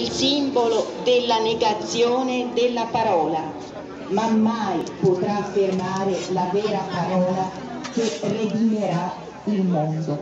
il simbolo della negazione della parola, ma mai potrà affermare la vera parola che redimerà il mondo.